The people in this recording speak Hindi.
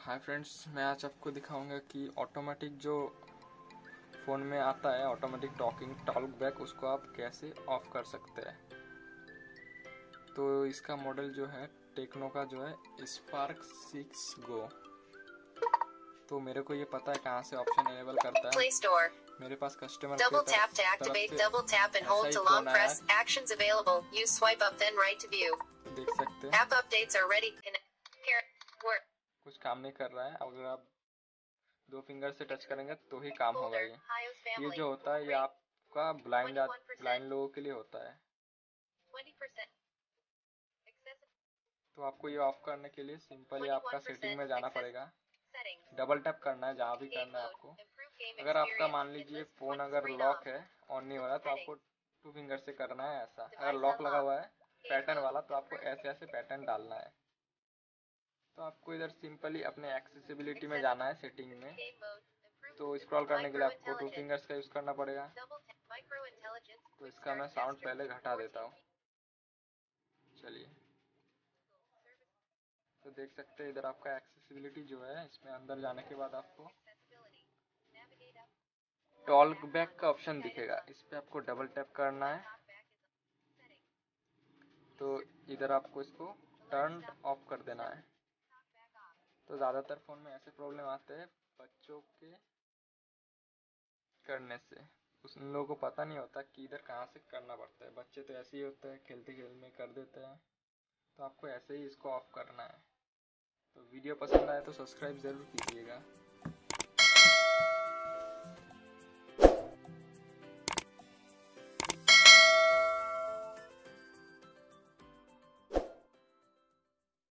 हाय फ्रेंड्स मैं आज आपको दिखाऊँगा कि ऑटोमेटिक जो फ़ोन में आता है ऑटोमेटिक टॉकिंग टॉक बैक उसको आप कैसे ऑफ़ कर सकते हैं। तो इसका मॉडल जो है टेक्नो का जो है स्पार्क सिक्स गो तो मेरे को ये पता है कहाँ से ऑप्शन अवेलेबल करता है। मेरे पास customer double tap to activate double tap and hold to long press actions available you swipe up then right to view देख सकते हैं। App updates are ready in work कुछ काम नहीं कर रहा है अगर आप दो फिंगर से टच करेंगे तो ही काम होगा ये। ये जो होता है ये आपका ब्लाइंड ब्लाइंड लोगों के लिए होता है। तो आपको ये ऑफ़ करने के लिए सिंपली आपका सेटिंग में जाना पड़ेगा। डबल टैप करना है जहाँ भी करना है आपको। अगर आपका मान लीजिए फ़ोन अगर लॉक है ऑन नहीं हो रहा तो आपको टू फिंगर से करना है ऐसा। अगर लॉक लगा हुआ है पैटर्न वाला तो आपको ऐसे ऐसे पैटर्न डालना है। आपको इधर सिंपली अपने एक्सेसिबिलिटी में जाना है सेटिंग में तो स्क्रॉल करने के लिए आपको टू. फिंगर्स का यूज़ करना पड़ेगा. तो इसका मैं साउंड पहले घटा देता हूँ चलिए तो देख सकते हैं इधर आपका एक्सेसिबिलिटी जो है इसमें अंदर जाने के बाद आपको. टॉल्क बैक का ऑप्शन दिखेगा इस पर आपको डबल टैप करना है. तो इधर आपको इसको टर्न ऑफ़ कर देना है. तो ज़्यादातर फ़ोन में ऐसे प्रॉब्लम आते हैं बच्चों के करने से। उस लोगों को पता नहीं होता कि इधर कहाँ से करना पड़ता है। बच्चे तो ऐसे ही होते हैं खेलते खेलते में कर देते हैं। तो आपको ऐसे ही इसको ऑफ़ करना है। तो वीडियो पसंद आए तो सब्सक्राइब ज़रूर कीजिएगा।